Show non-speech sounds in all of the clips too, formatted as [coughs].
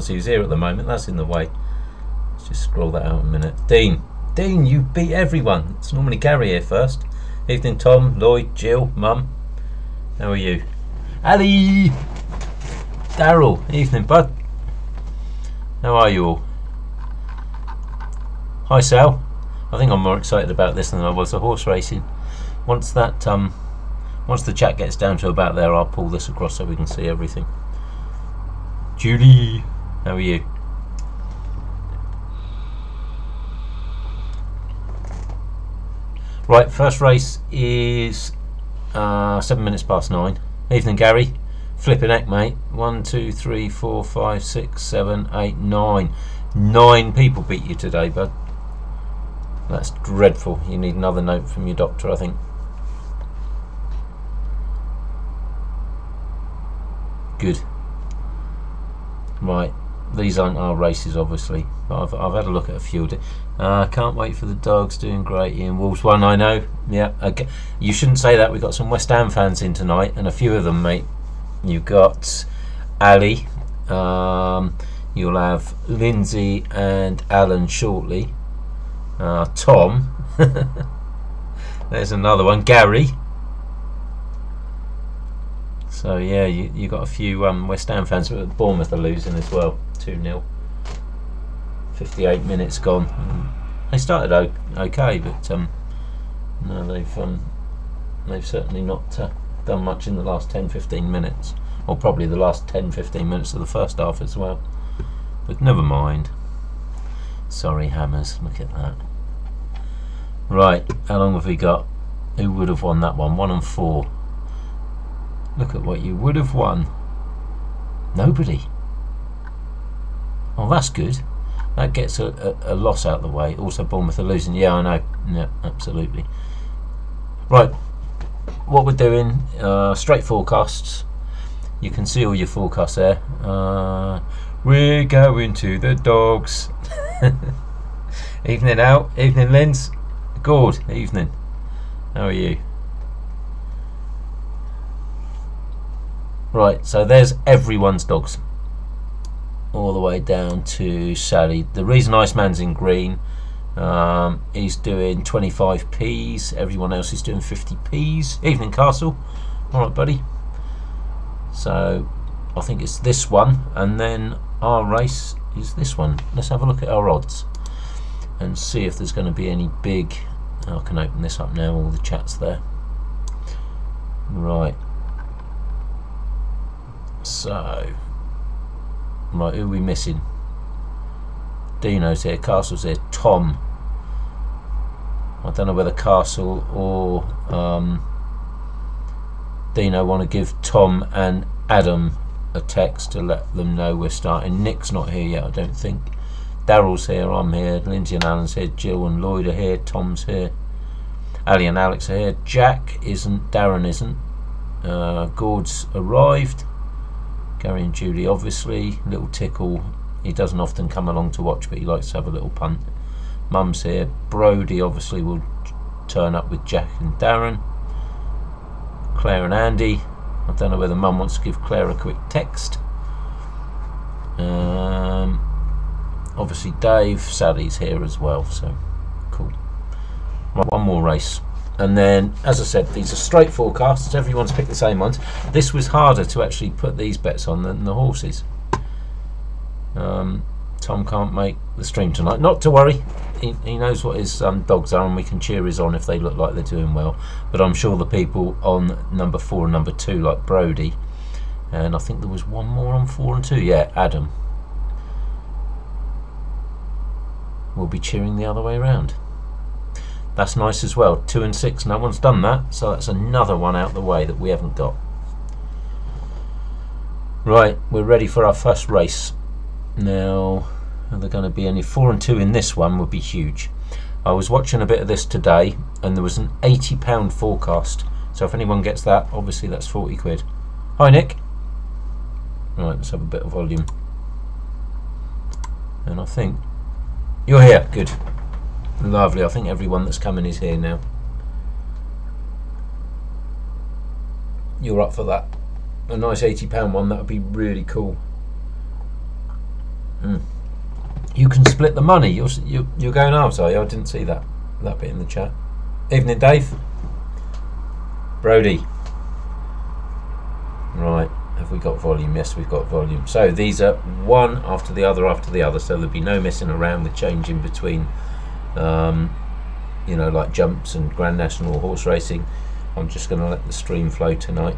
Can't see who's here at the moment. That's in the way. Let's just scroll that out a minute. Dean. Dean, you beat everyone. It's normally Gary here first. Evening, Tom, Lloyd, Jill, Mum. How are you? Ali! Daryl. Evening, bud. How are you all? Hi, Sal. I think I'm more excited about this than I was the horse racing. Once that, um, once the chat gets down to about there, I'll pull this across so we can see everything. Julie, how are you? Right, first race is uh, seven minutes past nine. Evening, Gary. Flipping heck, mate. One, two, three, four, five, six, seven, eight, nine. Nine people beat you today, bud. That's dreadful. You need another note from your doctor, I think. Good. Right, these aren't our races, obviously. But I've, I've had a look at a few. Uh, can't wait for the dogs. Doing great. Ian Wolves one, I know. Yeah, okay. You shouldn't say that. We've got some West Ham fans in tonight, and a few of them, mate. You've got Ali. Um, you'll have Lindsay and Alan shortly. Uh, Tom. [laughs] There's another one. Gary. So yeah, you you got a few um, West Ham fans, but Bournemouth are losing as well, two 0 58 minutes gone. They started okay, but um, no, they've um, they've certainly not uh, done much in the last 10-15 minutes, or probably the last 10-15 minutes of the first half as well. But never mind. Sorry, Hammers. Look at that. Right, how long have we got? Who would have won that one? One and four. Look at what you would have won. Nobody. Well, that's good. That gets a, a, a, loss out of the way. Also, Bournemouth are losing. Yeah, I know. Yeah, absolutely. Right. What we're doing, uh, straight forecasts. You can see all your forecasts there. Uh, we're going to the dogs. [laughs] evening out. Evening, Linz. Good evening. How are you? Right, so there's everyone's dogs. All the way down to Sally. The reason Iceman's in green, um, he's doing 25p's. Everyone else is doing 50p's. Evening Castle. Alright, buddy. So, I think it's this one. And then our race is this one. Let's have a look at our odds. And see if there's going to be any big... I can open this up now, all the chat's there. Right. So, right, who are we missing? Dino's here, Castle's here, Tom. I don't know whether Castle or um, Dino want to give Tom and Adam a text to let them know we're starting. Nick's not here yet, I don't think. Daryl's here, I'm here, Lindsay and Alan's here, Jill and Lloyd are here, Tom's here, Ali and Alex are here, Jack isn't, Darren isn't, uh, Gord's arrived, Gary and Julie, obviously. Little tickle. He doesn't often come along to watch, but he likes to have a little punt. Mum's here. Brody obviously will turn up with Jack and Darren. Claire and Andy. I don't know whether Mum wants to give Claire a quick text. Um, obviously Dave, Sally's here as well, so cool. One more race. And then, as I said, these are straight forecasts. Everyone's picked the same ones. This was harder to actually put these bets on than the horses. Um, Tom can't make the stream tonight. Not to worry. He, he knows what his um, dogs are and we can cheer his on if they look like they're doing well. But I'm sure the people on number four and number two, like Brody, and I think there was one more on four and two. Yeah, Adam. We'll be cheering the other way around. That's nice as well. Two and six, no one's done that, so that's another one out the way that we haven't got. Right, we're ready for our first race. Now, are there going to be any four and two in this one? Would be huge. I was watching a bit of this today, and there was an £80 forecast. So if anyone gets that, obviously that's 40 quid. Hi, Nick. Right, let's have a bit of volume. And I think you're here. Good. Lovely. I think everyone that's coming is here now. You're up for that. A nice £80 one, that would be really cool. Mm. You can split the money. You're you're, you're going out, are you? I didn't see that that bit in the chat. Evening, Dave. Brody. Right. Have we got volume? Yes, we've got volume. So these are one after the other after the other. So there'll be no messing around with changing between, um, you know, like jumps and Grand National horse racing. I'm just going to let the stream flow tonight.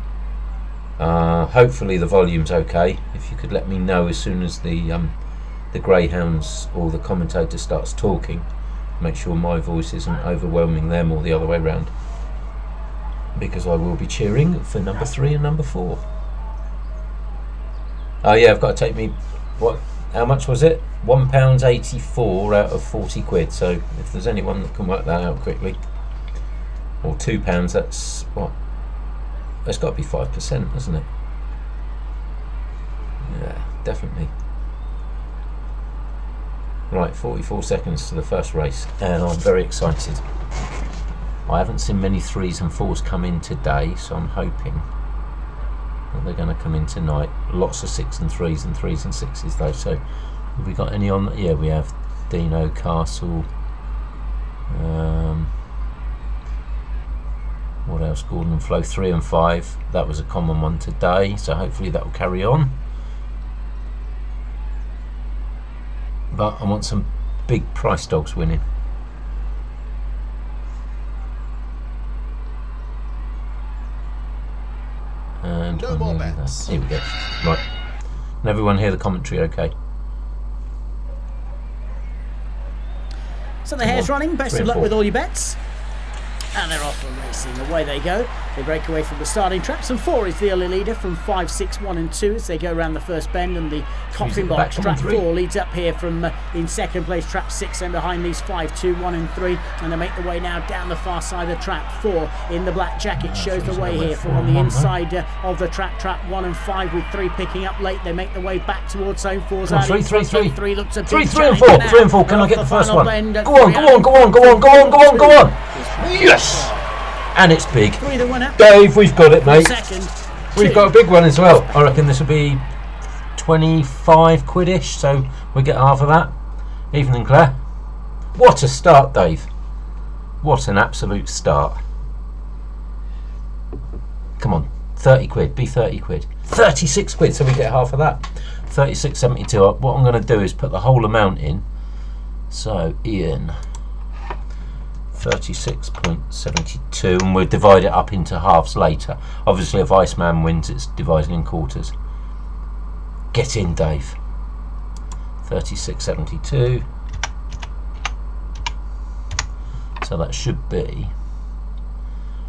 Uh, hopefully the volume's okay. If you could let me know as soon as the um, the greyhounds or the commentator starts talking, make sure my voice isn't overwhelming them or the other way around. Because I will be cheering for number three and number four. Oh yeah, I've got to take me. What? How much was it? One pound eighty-four out of forty quid. So if there's anyone that can work that out quickly, or two pounds, that's what it's got to be 5%, hasn't it? Yeah, definitely. Right, 44 seconds to the first race, and I'm very excited. I haven't seen many threes and fours come in today, so I'm hoping that they're going to come in tonight. Lots of six and threes and threes and sixes, though. So, have we got any on? Yeah, we have Dino Castle. Um, what else Gordon and Flow 3 and 5 that was a common one today so hopefully that will carry on but I want some big price dogs winning and no more bets. here we go. Right. Can everyone hear the commentary okay? So the hare's running. Best of luck with all your bets and they're off and racing. Away they go. They break away from the starting traps, and four is the early leader from five, six, one, and two as they go around the first bend. And the Coffin box trap four leads up here from uh, in second place. Trap six, and behind these five, two, one, and three. And they make the way now down the far side of the trap four in the black jacket shows the way here from on the inside uh, of the trap. Trap one and five with three picking up late. They make the way back towards zone four. Three, three, three, three looks a three, three and four, three and four. Can I get the first one? Go on, go on, go on, go on, go on, go on, go on. Yes and it's big. Dave, we've got it, mate. Second, we've got a big one as well. I reckon this will be 25 quidish, so we get half of that. Evening, Claire. What a start, Dave. What an absolute start. Come on, 30 quid, be 30 quid. 36 quid, so we get half of that. 36.72. What I'm going to do is put the whole amount in. So, Ian. 36.72 and we'll divide it up into halves later. Obviously if Iceman wins it's divided in quarters. Get in Dave. 36.72 so that should be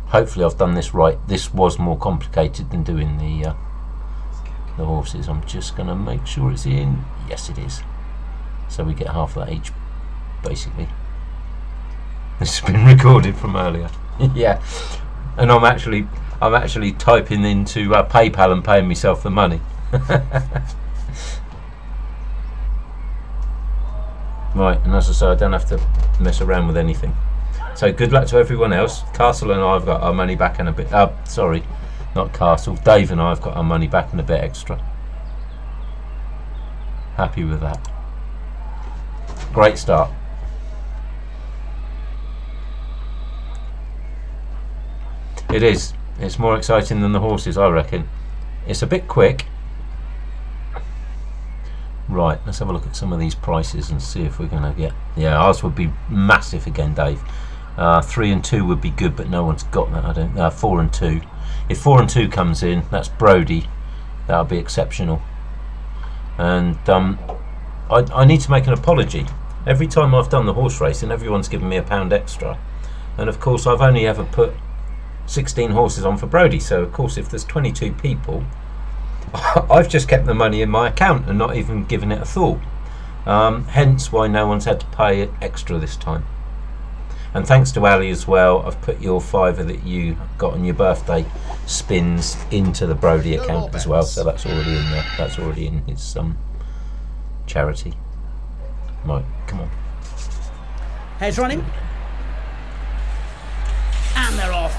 hopefully I've done this right this was more complicated than doing the uh, the horses I'm just gonna make sure it's in yes it is so we get half that each basically this has been [laughs] recorded from earlier. [laughs] yeah, and I'm actually I'm actually typing into uh, PayPal and paying myself the money. [laughs] right, and as I say, I don't have to mess around with anything. So good luck to everyone else. Castle and I have got our money back and a bit. Uh, sorry, not Castle. Dave and I have got our money back and a bit extra. Happy with that. Great start. It is. It's more exciting than the horses, I reckon. It's a bit quick. Right, let's have a look at some of these prices and see if we're going to get... Yeah, ours would be massive again, Dave. Uh, three and two would be good, but no one's got that. I don't. Uh, four and two. If four and two comes in, that's Brody. That'll be exceptional. And um, I, I need to make an apology. Every time I've done the horse racing, everyone's given me a pound extra. And of course, I've only ever put 16 horses on for Brody. So, of course, if there's 22 people, [laughs] I've just kept the money in my account and not even given it a thought. Um, hence why no one's had to pay extra this time. And thanks to Ali as well, I've put your fiver that you got on your birthday spins into the Brody account as well. So that's already in there. That's already in his um, charity. Right, come on. Heads running.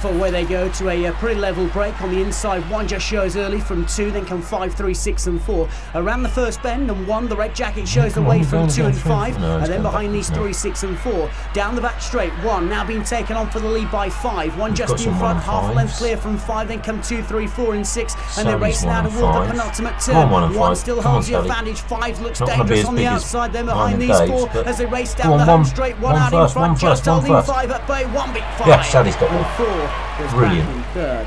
And they're off off. Away they go to a, a pretty level break on the inside. One just shows early from two, then come five, three, six, and four. Around the first bend, and one, the red jacket shows the way from two and five, no, and then behind these three, six, and four. Down the back straight, one now being taken on for the lead by five. One just in front, half a length clear from five, then come two, three, four, and six, and they're racing out toward the penultimate turn. One, one still holds the advantage. Five looks dangerous on the outside, then behind these four as they race down the home straight. One, out in front, just holding five at bay. One beat five. Yeah, Sally's got one. Four Brilliant. Third.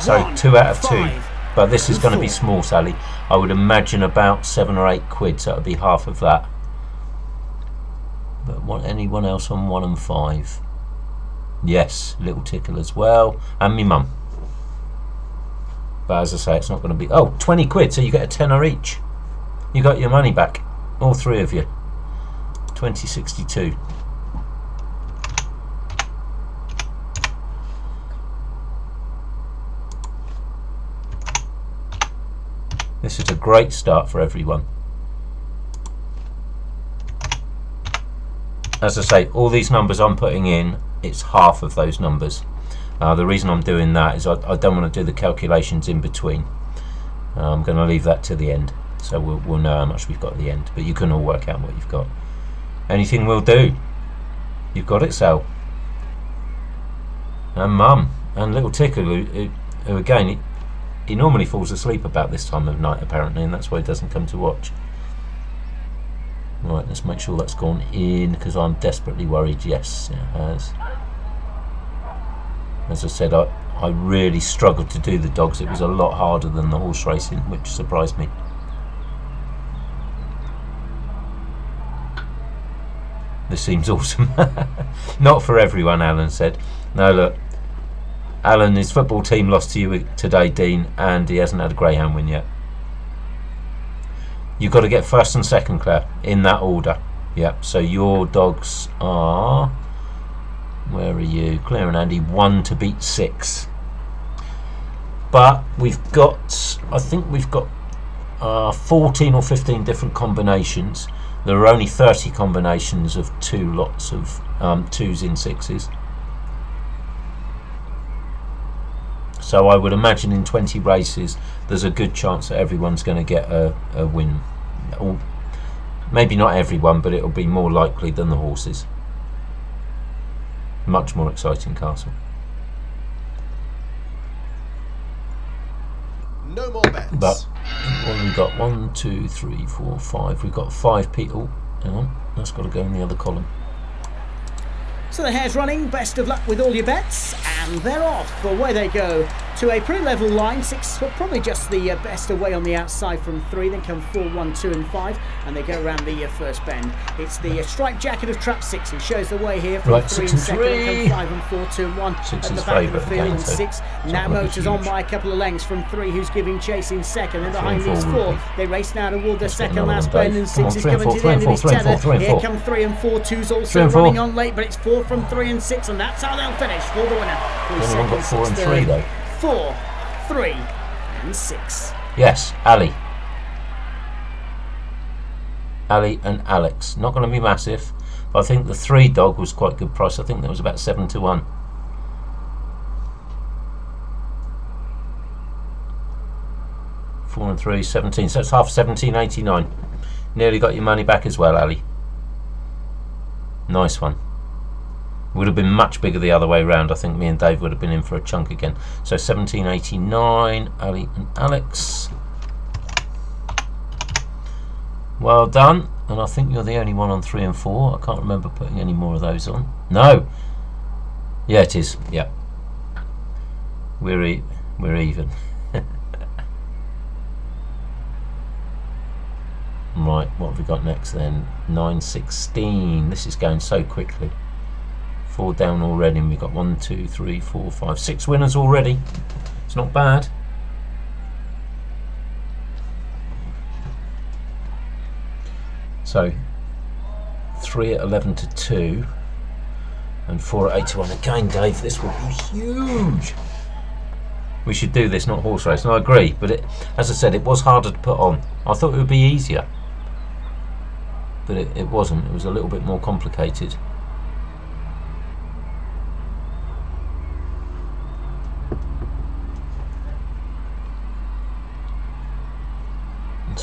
So one, two out of five. two. But this is going to be small, Sally. I would imagine about seven or eight quid, so it'd be half of that. But what, anyone else on one and five? Yes, little tickle as well. And me mum. But as I say, it's not going to be... Oh, 20 quid, so you get a tenner each. You got your money back. All three of you. 2062. This is a great start for everyone. As I say, all these numbers I'm putting in, it's half of those numbers. Uh, the reason I'm doing that is I, I, don't want to do the calculations in between. Uh, I'm going to leave that to the end, so we'll, we'll know how much we've got at the end. But you can all work out what you've got. Anything will do. You've got it, Sal. And Mum. And little Tickle, who, who, who again, he, normally falls asleep about this time of night, apparently, and that's why he doesn't come to watch. Right, let's make sure that's gone in, because I'm desperately worried. Yes, it has. As I said, I, I really struggled to do the dogs. It was a lot harder than the horse racing, which surprised me. This seems [laughs] awesome. Not for everyone, Alan said. No, look. Alan, his football team lost to you today, Dean, and he hasn't had a greyhound win yet. You've got to get first and second, Claire, in that order. Yep, so your dogs are... Where are you? Claire and Andy, one to beat six. But we've got, I think we've got uh, 14 or 15 different combinations. There are only 30 combinations of two lots of um, twos in sixes. So I would imagine in 20 races there's a good chance that everyone's going to get a, a win. Or maybe not everyone, but it'll be more likely than the horses. Much more exciting castle. No more bets. But what have we got? One, two, three, four, five. We've got five people. Hang on, that's got to go in the other column. So the hare's running. Best of luck with all your bets. And they're off. Away they go to a pretty level line. Six, probably just the uh, best away on the outside from three. Then come four, one, two, and five. And they go around the uh, first bend. It's the uh, striped jacket of trap six. He shows the way here from right, three and second. Three. Come five and four, two and one six at the back of the field. And so six. Now Motors on by a couple of lengths from three, who's giving chase in second. And behind these four, they race now toward the second last bend. And six is coming to the end of his tether. Here come three and four. Two's also running on late, but it's four from three and six, and that's how they'll finish for the winner. Three seconds, got four and three though. Four, three, and six. Yes, Ali. Ali and Alex. Not going to be massive, but I think the three dog was quite good price. I think that was about seven to one. Four and three, 17. So it's half 17.89. Nearly got your money back as well, Ali. Nice one. Would have been much bigger the other way around. I think me and Dave would have been in for a chunk again. So 1789, Ali and Alex. Well done. And I think you're the only one on three and four. I can't remember putting any more of those on. No. Yeah, it is. Yeah. We're e we're even. [laughs] right, what have we got next then? 916. This is going so quickly. Four down already, and we've got one, two, three, four, five, six winners already. It's not bad. So, three at 11 to two, and four at 8 to 1 Again, Dave, this will be huge. We should do this, not horse race. And I agree, but it, as I said, it was harder to put on. I thought it would be easier, but it, it wasn't. It was a little bit more complicated.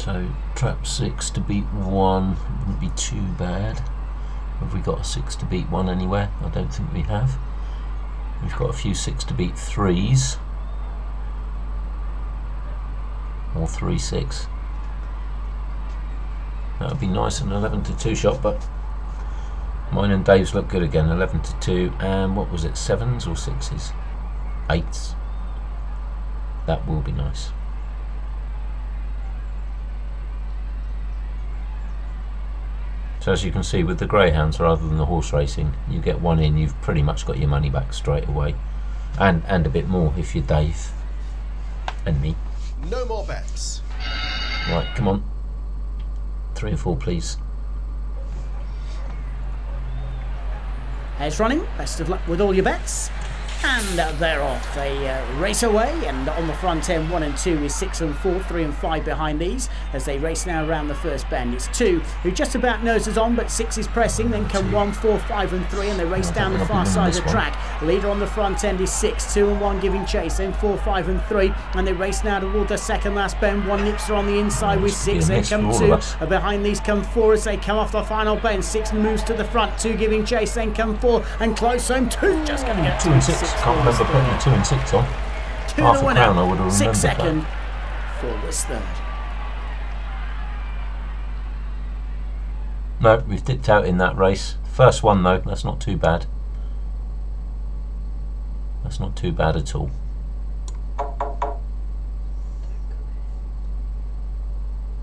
So trap six to beat one wouldn't be too bad. Have we got a six to beat one anywhere? I don't think we have. We've got a few six to beat threes. Or three six. That would be nice an 11 to 2 shot, but mine and Dave's look good again. 11 to 2, and what was it, sevens or sixes? Eights. That will be nice. So as you can see with the greyhounds rather than the horse racing, you get one in, you've pretty much got your money back straight away. And and a bit more if you're Dave and me. No more bets. Right, come on. Three or four please. Heads running. Best of luck with all your bets. And they're off. They uh, race away, and on the front end, one and two is six and four, three and five behind these as they race now around the first bend. It's two who just about noses on, but six is pressing. Then come one, four, five, and three, and they race down the far side of the track. Leader on the front end is six, two and one giving chase. Then four, five, and three, and they race now toward the second last bend. One nips on the inside with six. Then come two. Behind these come four as they come off the final bend. Six moves to the front, two giving chase. Then come four and close home. Two just going to get two and six. Six Can't remember putting two and six on. Two Half a crown, I would have remembered Six second. That. Four was third. No, we've dipped out in that race. First one though, that's not too bad. That's not too bad at all.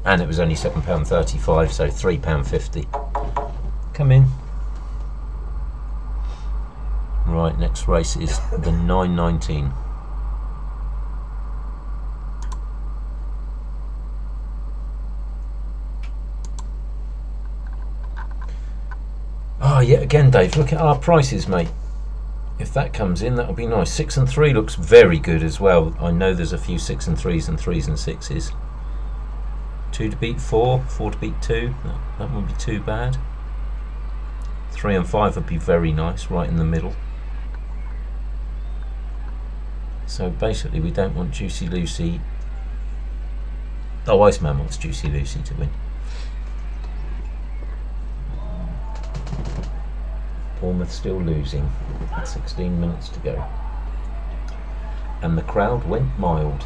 And it was only £7.35, so £3.50. Come in. Right, next race is the 919. Oh, ah, yet again, Dave, look at our prices, mate. If that comes in, that'll be nice. Six and three looks very good as well. I know there's a few six and threes and threes and sixes. Two to beat four, four to beat two. That, that wouldn't be too bad. Three and five would be very nice, right in the middle. So basically we don't want Juicy Lucy... Oh, Iceman wants Juicy Lucy to win. Bournemouth still losing. 16 minutes to go. And the crowd went mild.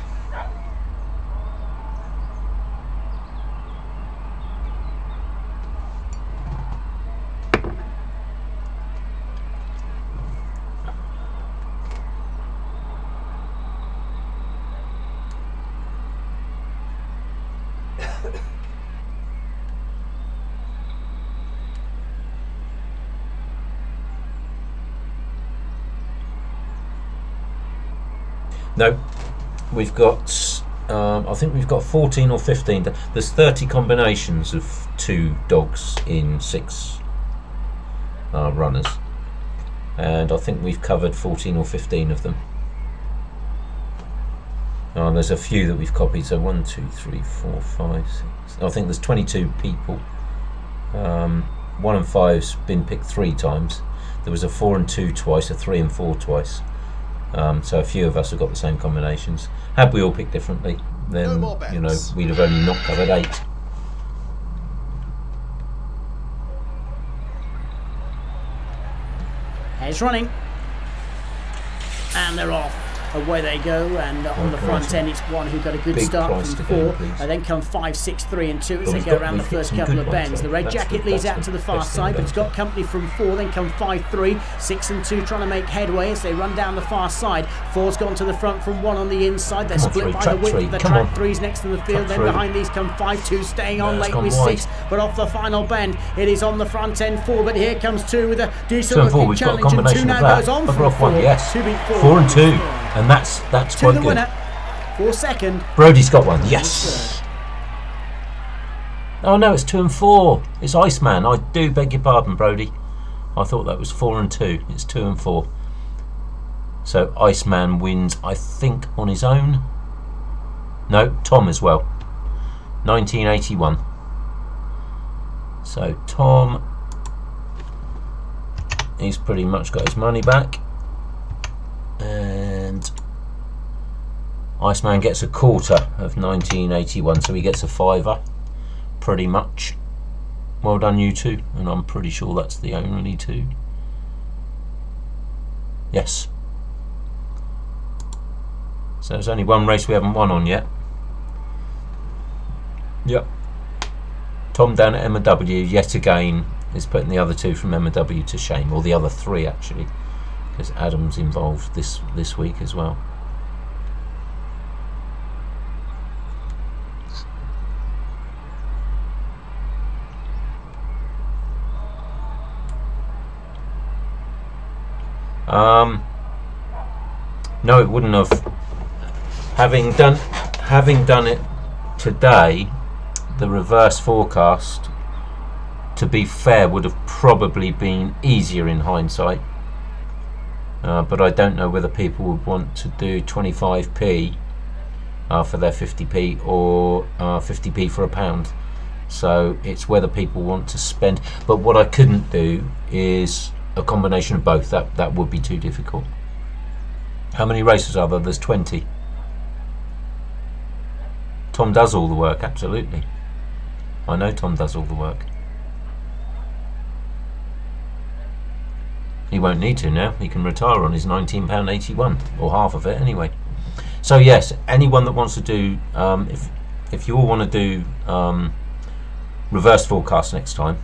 No, we've got. Um, I think we've got 14 or 15. There's 30 combinations of two dogs in six uh, runners, and I think we've covered 14 or 15 of them. Um, there's a few that we've copied. So one, two, three, four, five, six. I think there's 22 people. Um, one and five's been picked three times. There was a four and two twice, a three and four twice. Um, so a few of us have got the same combinations. Had we all picked differently, then no you know we'd have only not covered eight. He's running, and they're off away they go. And uh, on the front end, it's one who got a good Big start from four. and then come five, six, three, and two as they go around the first couple of bends. The red jacket leads out to the far side, but it's got company from four. Then come five, three, six, and two, trying to make headway as they run down the far side. Four's gone to the front from one on the inside. They're split by the width of the track. Three's next to the field. Then behind these come five, two, staying on late with six, but off the final bend, it is on the front end four. But here comes two with a decent looking challenge, and two now goes on for four. Yes, four and two, and that's that's to quite the good. winner for second. Brody's got one. Yes. Oh no, it's two and four. It's Iceman. I do beg your pardon, Brody. I thought that was four and two. It's two and four. So Iceman wins, I think, on his own. No, Tom as well. 1981. So Tom, he's pretty much got his money back. And Iceman gets a quarter of 1981, so he gets a fiver, pretty much. Well done, you two, and I'm pretty sure that's the only two. Yes. So there's only one race we haven't won on yet. Yep. Tom down at MW yet again is putting the other two from MW to shame, or the other three actually, because Adam's involved this this week as well. Um, no, it wouldn't have. Having done, having done it today, the reverse forecast, to be fair, would have probably been easier in hindsight. Uh, but I don't know whether people would want to do 25p uh, for their 50p or uh, 50p for a pound. So it's whether people want to spend. But what I couldn't do is a combination of both. That that would be too difficult. How many races are there? There's 20. Tom does all the work, absolutely. I know Tom does all the work. He won't need to now. He can retire on his £19.81, or half of it anyway. So yes, anyone that wants to do, um, if if you all want to do um, reverse forecast next time,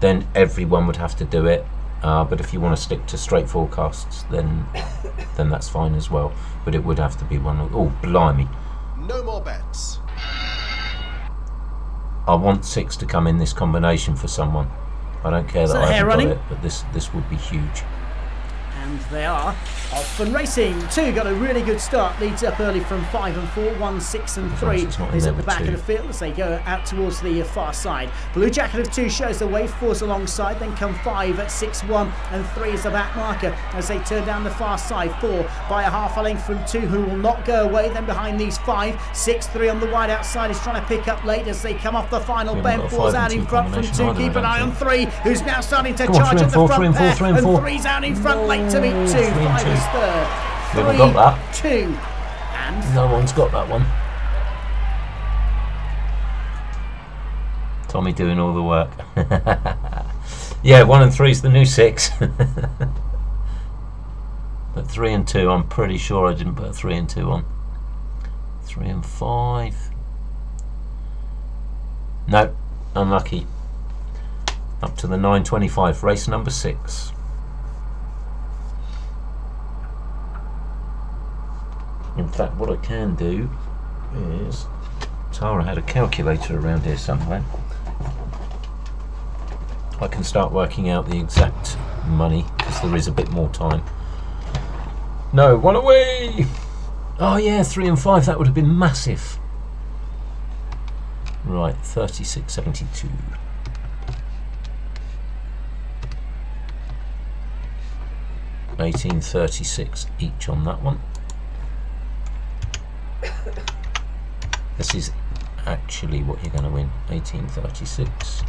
then everyone would have to do it. Uh, but if you want to stick to straight forecasts, then [coughs] then that's fine as well. But it would have to be one. Of, oh, blimey! No more bets. I want six to come in this combination for someone. I don't care that I haven't running? got it, but this this would be huge and they are off and racing. Two got a really good start, leads up early from five and four, one, six and three is at the back two. of the field as they go out towards the far side. Blue Jacket of two shows the way, four's alongside, then come five at six, one and three is the back marker as they turn down the far side. Four by a half a length from two who will not go away. Then behind these five, six, three on the wide outside is trying to pick up late as they come off the final bend. Four's out in front from two. Keep an eye on three, who's now starting to charge at the front pair, and three's out in front late to meet two. Five is third. Haven't got that. Two. And no one's got that one. Tommy doing all the work. [laughs] yeah, one and three is the new six. [laughs] but three and two, I'm pretty sure I didn't put three and two on. Three and five. No, unlucky. Up to the 925, race number six. In fact, what I can do is Tara had a calculator around here somewhere. I can start working out the exact money because there is a bit more time. No, one away! Oh yeah, three and five, that would have been massive. Right, 36.72. Eighteen thirty six each on that one. [laughs] This is actually what you're going to win. 1836.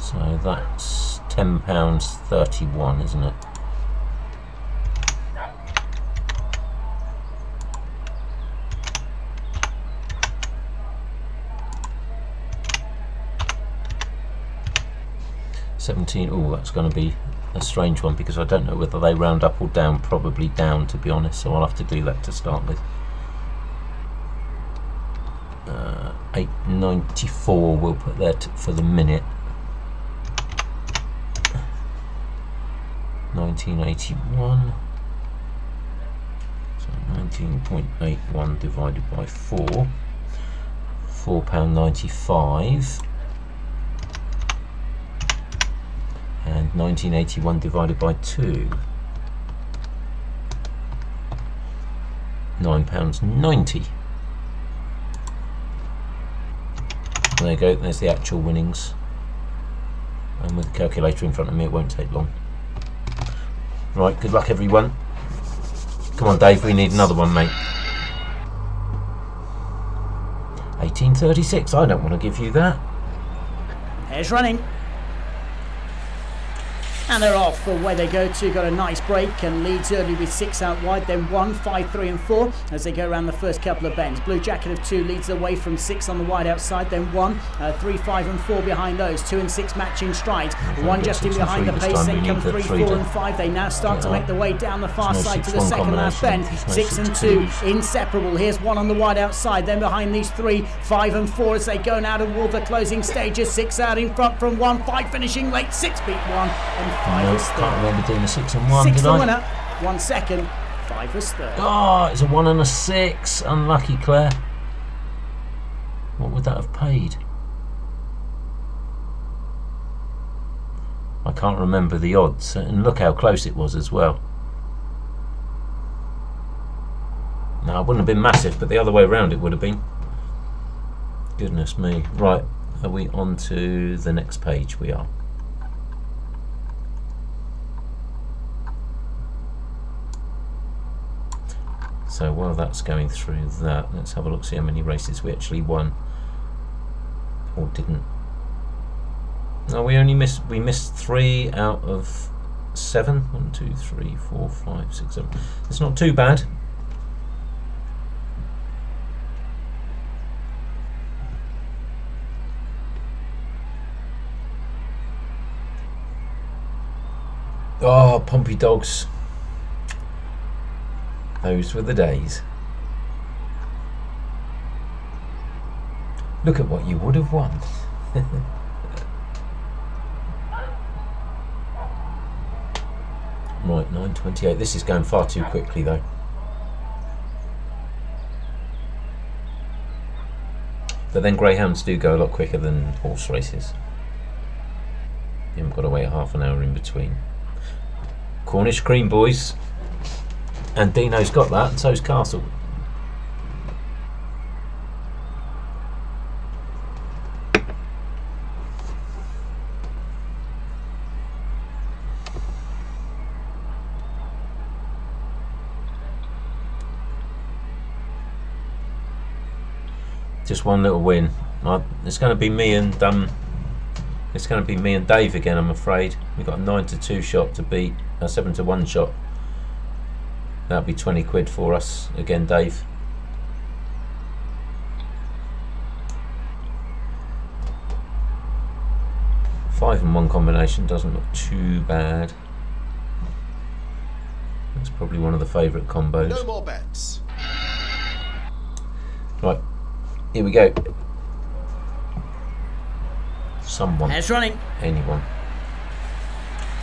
So that's £10.31, isn't it? Seventeen. Oh, that's going to be a strange one because I don't know whether they round up or down. Probably down, to be honest. So I'll have to do that to start with. Uh, 894 we'll put that for the minute. 1981. So 19.81 divided by 4. £4.95. and 1981 divided by 2 nine pounds 90 there you go there's the actual winnings. And with the calculator in front of me it won't take long. Right good luck everyone. Come on Dave we need another one mate. 1836 I don't want to give you that. Here's running And they're off. Away they go to. Got a nice break and leads early with six out wide. Then one, five, three, and four as they go around the first couple of bends. Blue Jacket of two leads away from six on the wide outside. Then one, uh, three, five, and four behind those. Two and six matching strides. One just in behind the pace. Then come three, four, and five. They now start to make the way down the far side to the second last bend. Six and two inseparable. Here's one on the wide outside. Then behind these three, five and four as they go now toward the closing stages. Six out in front from one, five finishing late. Six beat one and five No, can't remember doing a six and one, Six did winner, one second, five was third. Oh, it's a one and a six. Unlucky, Claire. What would that have paid? I can't remember the odds, and look how close it was as well. Now, it wouldn't have been massive, but the other way around it would have been. Goodness me. Right, are we on to the next page? We are. So while that's going through that, let's have a look, see how many races we actually won or didn't. No, we only missed we missed three out of seven. One, two, three, four, five, six, seven. It's not too bad. Oh, Pompey dogs. Those were the days. Look at what you would have won. [laughs] right, 9.28. This is going far too quickly though. But then greyhounds do go a lot quicker than horse races. You haven't got to wait half an hour in between. Cornish cream boys. And Dino's got that, and so's Castle. Just one little win. It's going to be me and um, it's going to be me and Dave again. I'm afraid we've got a nine to two shot to beat a seven to one shot. That'll be 20 quid for us again, Dave. Five and one combination doesn't look too bad. It's probably one of the favourite combos. No more bets. Right, here we go. Someone, Hare's running, anyone.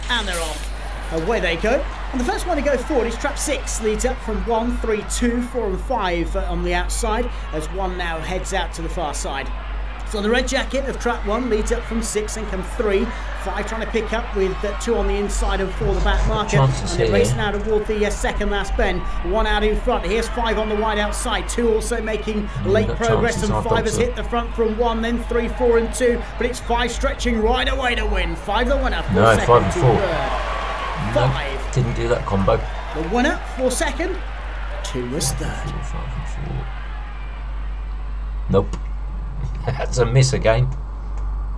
and they're off. Away they go. And the first one to go forward is trap six, leads up from one, three, two, four, and five uh, on the outside, as one now heads out to the far side. So the red jacket of trap one leads up from six and come three. Five trying to pick up with uh, two on the inside and four the back marker. Chances and they're racing now toward the uh, second last bend. One out in front. Here's five on the wide outside. Two also making late got progress. And five has are- hit the front from one, then three, four, and two. But it's five stretching right away to win. Five the winner. Four No, five and to four. third. Five. didn't do that combo. The winner for second. Two was third. Four, five, and four. Nope. [laughs] That's a miss again.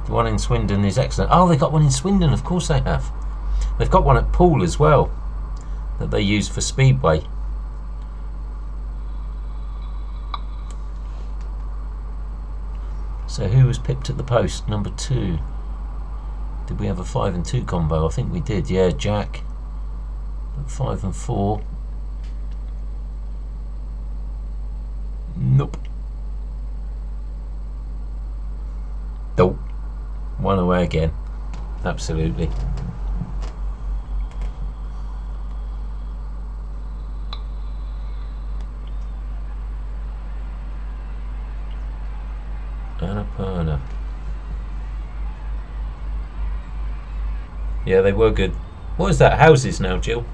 The one in Swindon is excellent. Oh, they got one in Swindon. Of course they have. They've got one at Poole as well that they use for Speedway. So who was pipped at the post? Number two. Did we have a five and two combo? I think we did. Yeah, Jack. At Five and four. Nope. Nope. One away again. Absolutely. Yeah, they were good. What is that? Houses now, Jill?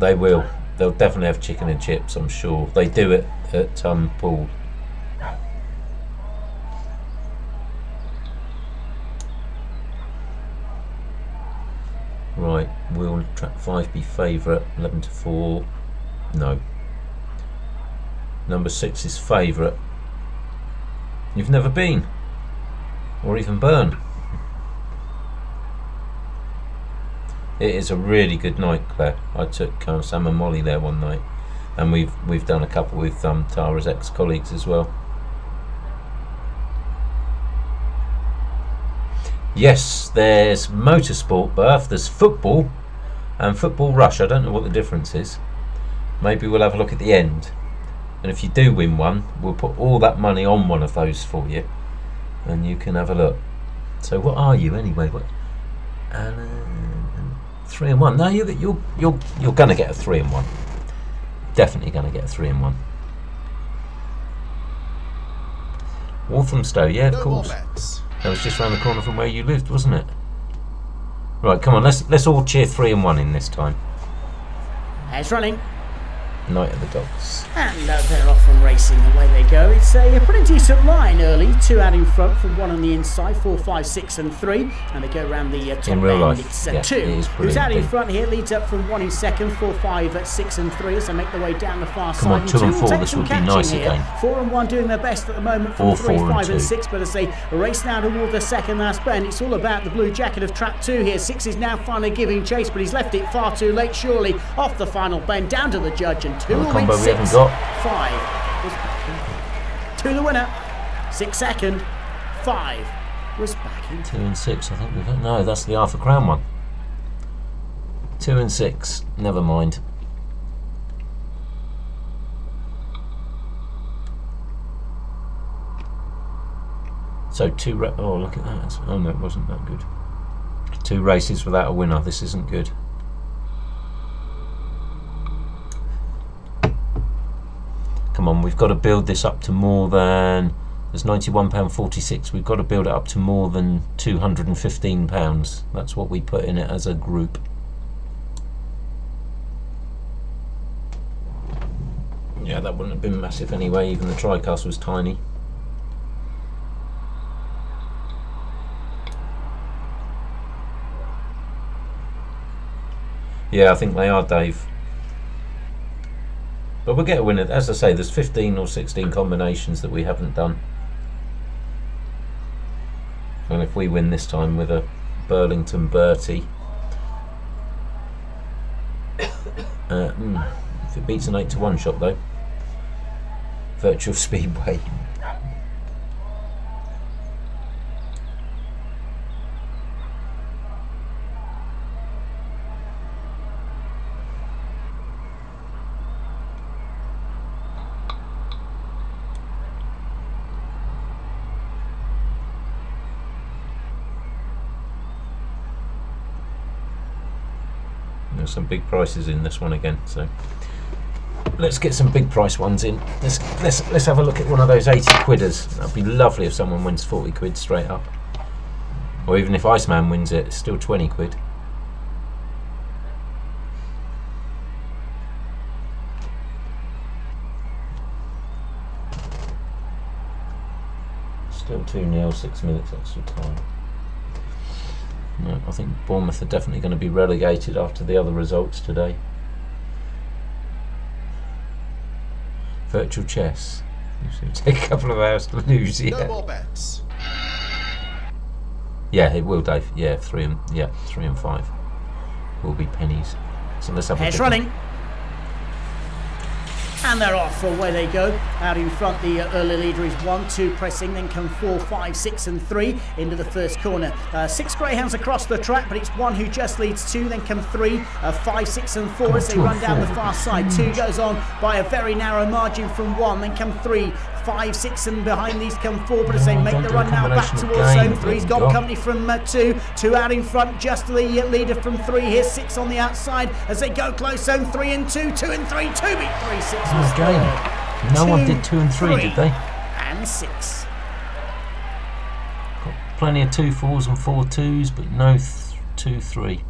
They will. They'll definitely have chicken and chips, I'm sure. They do it at um, Pool. Right, will track 5 be favourite? 11 to 4? No. number six's favourite. You've never been, or even Bern. It is a really good night, Claire. I took um, Sam and Molly there one night, and we've we've done a couple with um, Tara's ex-colleagues as well. Yes, there's motorsport berth, there's football, and football rush. I don't know what the difference is. Maybe we'll have a look at the end. And if you do win one, we'll put all that money on one of those for you, and you can have a look. So what are you anyway? What? And, three and one. No, you, you're you're you're going to get a three and one. Definitely going to get a three and one. Walthamstow, yeah, of course. That was just round the corner from where you lived, wasn't it? Right, come on, let's let's all cheer three and one in this time. It's running. Night of the Dogs. And uh, they're off and racing. Away they go. It's a, a pretty decent line early. Two out in front from one on the inside. Four, five, six, and three. And they go around the uh, top In real end. life, It's uh, yeah, two. it Who's out in front here leads up from one in second. Four, five, uh, six, and three as they make their way down the far Come side. on, two and will four, this would be nice here. again. Four and one doing their best at the moment from Or three, four and and six. But as they race now toward the second last bend, it's all about the blue jacket of trap two here. Six is now finally giving chase, but he's left it far too late. Surely off the final bend, down to the judge, and two Another will combo meet we haven't got. Five was back in. To the winner. Six second. Five was back in. Two and six, I think we've got. No, that's the Arthur Crown one. Two and six, never mind. So two. Oh, look at that. Oh no, it wasn't that good. Two races without a winner. This isn't good. Come on, we've got to build this up to more than. There's £91.46. We've got to build it up to more than £215. That's what we put in it as a group. Yeah, that wouldn't have been massive anyway. Even the TriCast was tiny. Yeah, I think they are, Dave. But we'll get a winner. As I say, there's 15 or 16 combinations that we haven't done. And if we win this time with a Burlington Bertie, uh, mm, if it beats an 8 to 1 shot though, Virtual [laughs] Speedway. Some big prices in this one again, so let's get some big price ones in. Let's let's let's have a look at one of those 80 quidders. That'd be lovely if someone wins 40 quid straight up. Or even if Iceman wins it, it's still 20 quid. Still 2 0, 6 minutes extra time. No, I think Bournemouth are definitely going to be relegated after the other results today. Virtual chess. It'll [laughs] take a couple of hours to lose. No Yeah, more bets. yeah, it will, Dave. Yeah, three and yeah, three and five will be pennies. So let's have a Hare's look. And they're off. Away they go. Out in front, the uh, early leader is one, two pressing. Then come four, five, six, and three into the first corner. Uh, six greyhounds across the track, but it's one who just leads two. Then come three, uh, five, six, and four as they run down the far side. Two goes on by a very narrow margin from one. Then come three, five, six, and behind these come four. But as they make the run now back towards zone three, he's got company from uh, two. Two out in front, just the leader from three. Here's six on the outside as they go close. Zone three and two, two and three, two beat three, six was third. No one did two and three, did they? And six. Got plenty of two fours and four twos, but no th- two three.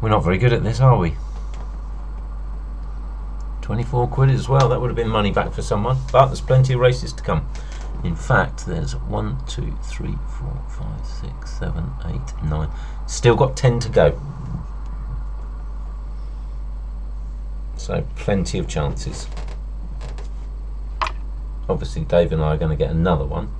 We're not very good at this, are we? 24 quid as well, that would have been money back for someone, but there's plenty of races to come. In fact, there's 1, 2, 3, 4, 5, 6, 7, 8, 9. Still got 10 to go. So plenty of chances. Obviously, Dave and I are going to get another one.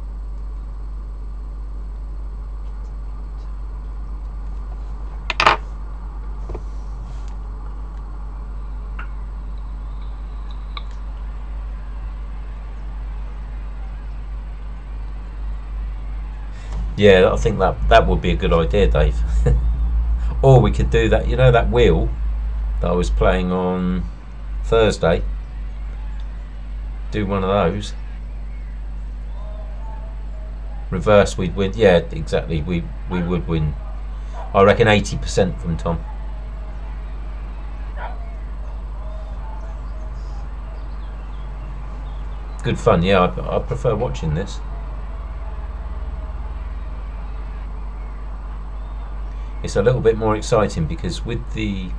Yeah, I think that that would be a good idea, Dave. [laughs] or we could do that. You know that wheel that I was playing on Thursday. Do one of those. Reverse, we'd win. Yeah, exactly. We we would win. I reckon eighty percent from Tom. Good fun. Yeah, I, I prefer watching this. It's a little bit more exciting because with the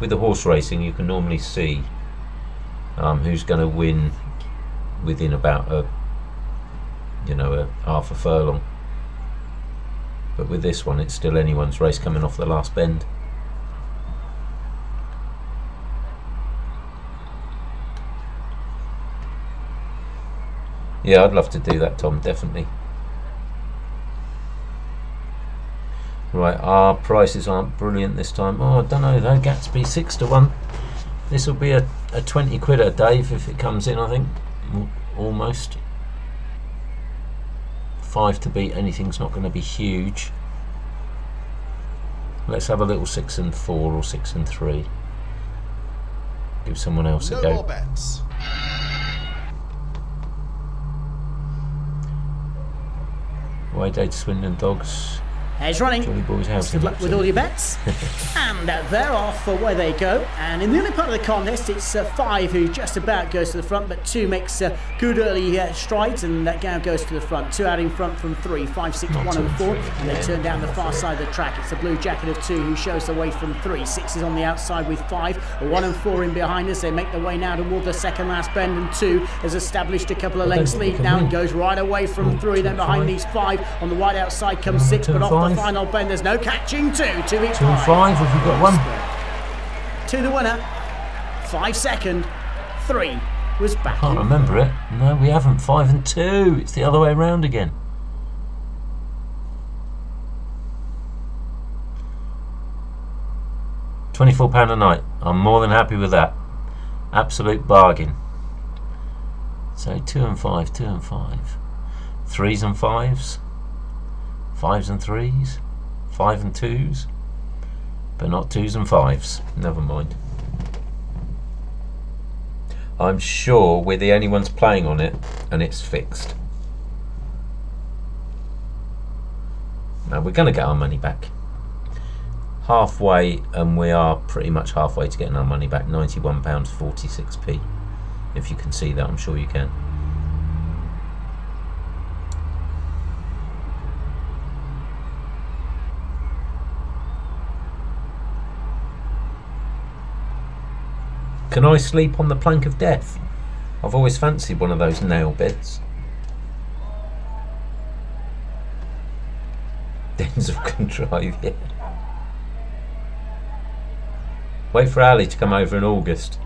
with the horse racing you can normally see um, who's going to win within about a you know a half a furlong. But with this one it's still anyone's race coming off the last bend. Yeah I'd love to do that Tom definitely Right, our prices aren't brilliant this time. Oh, I don't know though. Gatsby six to one. This will be a, a twenty quid a Dave if it comes in. I think almost five to beat anything's not going to be huge. Let's have a little six and four or six and three. Give someone else no a go. More bets. Wide Swindon Dogs. He's running. Good luck with all your bets. [laughs] and uh, they're off away they go. And in the early part of the contest, it's uh, five who just about goes to the front, but two makes uh, good early uh, strides, and that now goes to the front. Two out in front from three, five, six, Not one, and four. And they turn down the far side of the track. It's a blue jacket of two who shows the way from three. Six is on the outside with five, one and four in behind us. They make their way now toward the second last bend, and two has established a couple of lengths lead now and goes right away from three. Then behind these five on the wide outside comes six, but off the final bend. There's no catching two. Two each Two five. five. Have you got one? To the winner. Five second. Three was back. Can't remember it. No, we haven't. Five and two. It's the other way around again. Twenty-four pound a night. I'm more than happy with that. Absolute bargain. So two and five, two and five, threes and fives fives and threes, five and twos, but not twos and fives. Never mind. I'm sure we're the only ones playing on it and it's fixed. Now we're going to get our money back. Halfway, and we are pretty much halfway to getting our money back. £91.46p. If you can see that, I'm sure you can. Can I sleep on the plank of death? I've always fancied one of those nail beds. [laughs] Dens of drive, yeah. Wait for Ali to come over in August.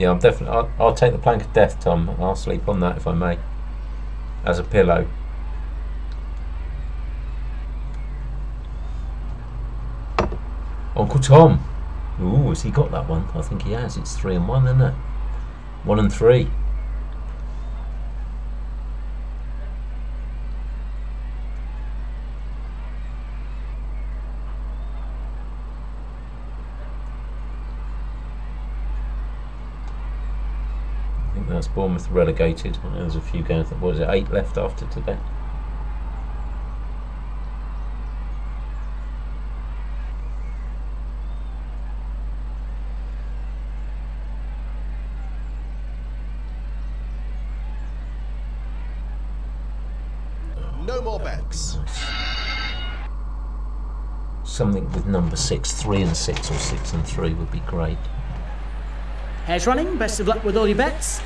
Yeah, I'm definitely. I'll, I'll take the plank of death, Tom. I'll sleep on that if I may as a pillow. Uncle Tom. Ooh, has he got that one? I think he has. It's three and one, isn't it? One and three. that's Bournemouth relegated. There's a few games. What was it? Eight left after today. No more bets. Something with number six, three and six, or six and three would be great. Hare's running. Best of luck with all your bets.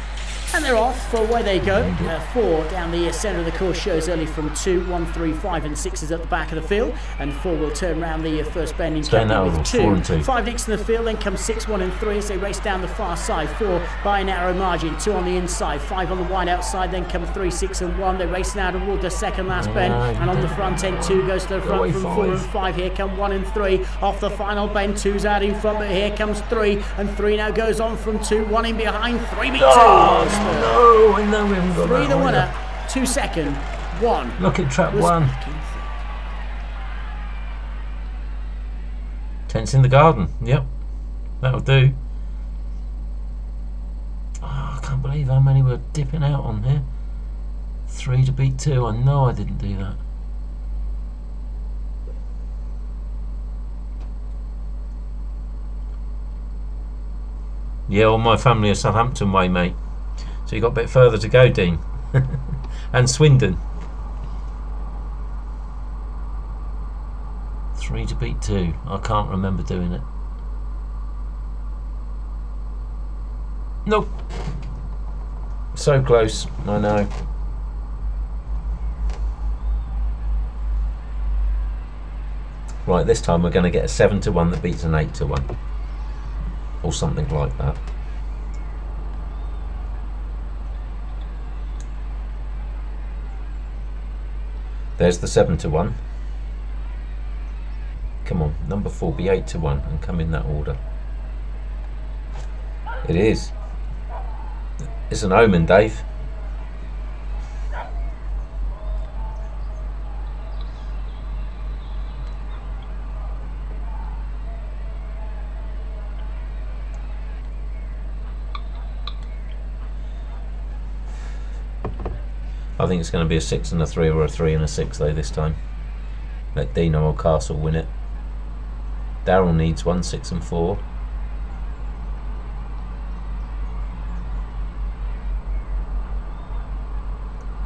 And they're off. For away they go. Uh, four down the centre of the course shows early from two, one, three, five, and six is at the back of the field. And four will turn round the uh, first bend in Stay now, with two. two. Five next to the field, then comes six, one, and three as they race down the far side. Four by a narrow margin, two on the inside, five on the wide outside, then come three, six, and one. They're racing out toward the second last bend. And on the front end, two goes to the front from five. four and five. Here come one and three off the final bend. Two's out in front, but here comes three, and three now goes on from two. One in behind, three beat two. Oh, third. No, I know we haven't got Three the on winner, two second, one. Look at trap one. back in third. Tents in the garden. Yep, that'll do. Oh, I can't believe how many were dipping out on here. Three to beat two. I know I didn't do that. Yeah, all my family are Southampton way, mate. So you've got a bit further to go, Dean. [laughs] and Swindon. Three to beat two. I can't remember doing it. Nope. So close. I know. Right, this time we're going to get a 7 to 1 that beats an 8 to 1. Or something like that. There's the 7 to 1. Come on, number 4 be 8 to 1 and come in that order. It is. It's an omen, Dave. Think it's going to be a 6 and a 3 or a 3 and a 6 though this time. Let Dino or Castle win it. Daryl needs 1, 6 and 4.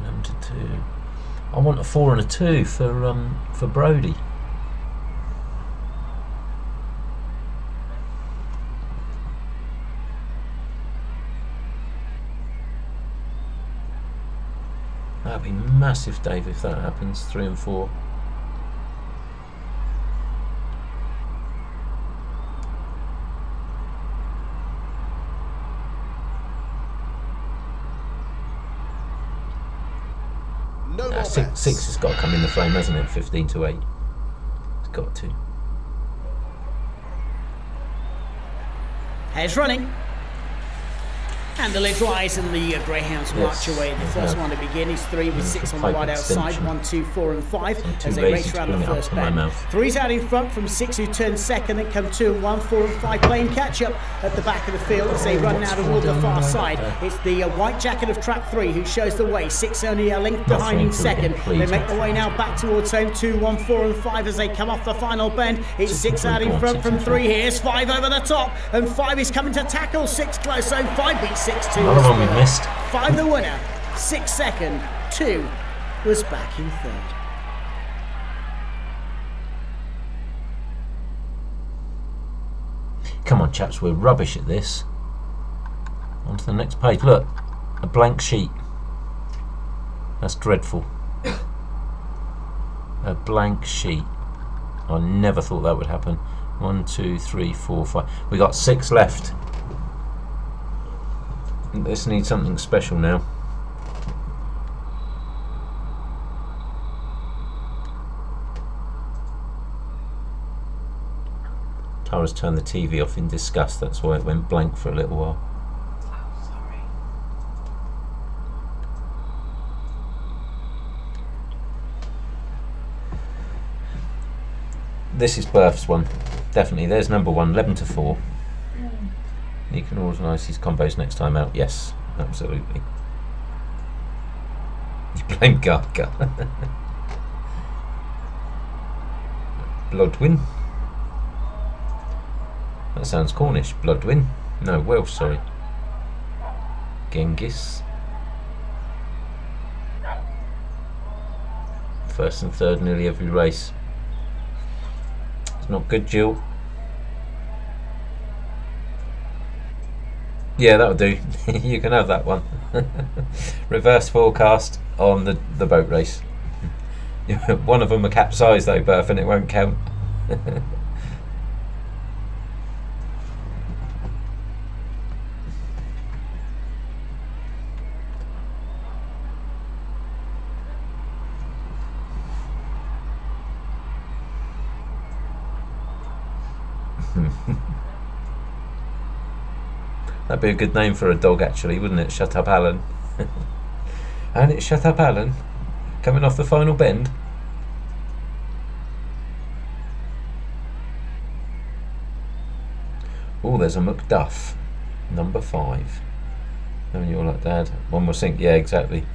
Eleven to two. I want a four and a two for um for Brody. That'd be massive, Dave, if that happens. Three and four. No Uh, more six, six has got to come in the frame, hasn't it? 15 to 8. It's got to. Heads running. And the lid rise and the uh, Greyhounds march away. The first have. one to begin is three with six on the wide outside. One, two, four, and five as they race around the first bend. Three's out in front from six who turn second. Then come two and one, four and five playing catch up at the back of the field as they run now toward the far side. It's the uh, white jacket of track three who shows the way. Six only a length behind in three, two again, second. They make not the way now back towards home. Two, one, four, and five as they come off the final bend. It's Six out in front from three. three. Here's five over the top, and five is coming to tackle. Six close, so five beats six two. Another one we missed. Five the winner, six second, two was back in third. Come on, chaps, we're rubbish at this. On to the next page. Look, a blank sheet. That's dreadful. a blank sheet. I never thought that would happen. One, two, three, four, five. We got six left. This needs something special now. Tara's turned the TV off in disgust. That's why it went blank for a little while. This is Berth's one. Definitely. There's number one, 11 to 4. He can organise his combos next time out. Yes, absolutely. You blame Gaga. Bloodwin. That sounds Cornish. Bloodwin. No, Welsh, sorry. Genghis. First and third nearly every race. It's not good, Jill. Yeah, that'll do. [laughs] you can have that one. [laughs] Reverse forecast on the, the boat race. [laughs] one of them a capsize though, Berth, and it won't count. That'd be a good name for a dog, actually, wouldn't it? Shut up, Alan. [laughs] and it's Shut up, Alan. Coming off the final bend. Oh, there's a Macduff, number five. And you're like, Dad, one more sink. Yeah, exactly.